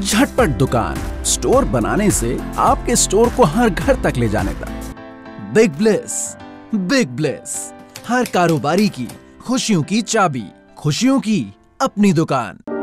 झटपट दुकान। स्टोर बनाने से आपके स्टोर को हर घर तक ले जाने का बिग ब्लेस बिग ब्लेस, हर कारोबारी की खुशियों की चाबी, खुशियों की अपनी दुकान।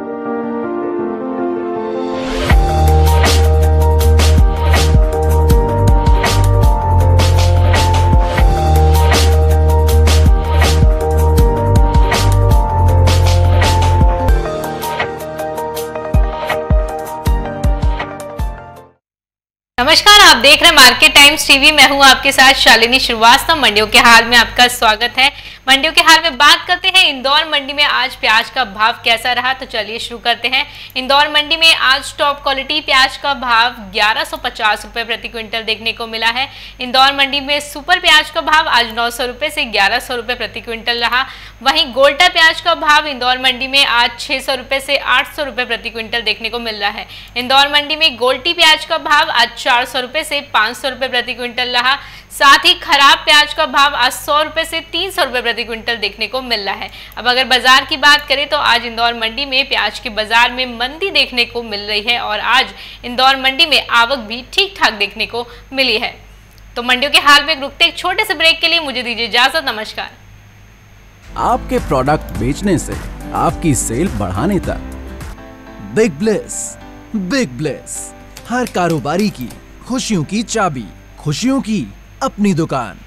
नमस्कार, आप देख रहे हैं मार्केट टाइम्स टीवी। मैं हूँ आपके साथ शालिनी श्रीवास्तव। मंडियों के हाल में आपका स्वागत है। मंडियों के हाल में बात करते हैं इंदौर मंडी में आज प्याज का भाव कैसा रहा? तो चलिए शुरू करते हैं। इंदौर मंडी में आज टॉप क्वालिटी प्याज का भाव ग्यारह रुपए प्रति क्विंटल देखने को मिला है। इंदौर मंडी में सुपर प्याज का भाव आज नौ रुपए से ग्यारह रुपए प्रति क्विंटल रहा। वहीं गोल्टा प्याज का भाव इंदौर मंडी में आज छह रुपए से आठ प्रति क्विंटल देखने को मिल रहा है। इंदौर मंडी में गोल्टी प्याज का भाव आज चार सौ रुपए से पाँच सौ रुपए प्रति क्विंटल रहा। साथ ही खराब प्याज का भाव आज सौ रुपए से तीन सौ रुपए प्रति क्विंटल देखने को मिल रहा है। अब अगर बाज़ार की बात करें तो आज इंदौर मंडी में प्याज के बाज़ार में मंदी देखने को मिल रही है और आज इंदौर मंडी में आवक भी ठीक ठाक देखने को मिली है। तो मंडियों के हाल में रुकते छोटे से ब्रेक के लिए मुझे दीजिए इजाज़त, नमस्कार। आपके प्रोडक्ट बेचने से आपकी सेल बढ़ाने तक। बिग ब्लेस बिग ब्लेस, हर कारोबारी की खुशियों की चाबी खुशियों की अपनी दुकान।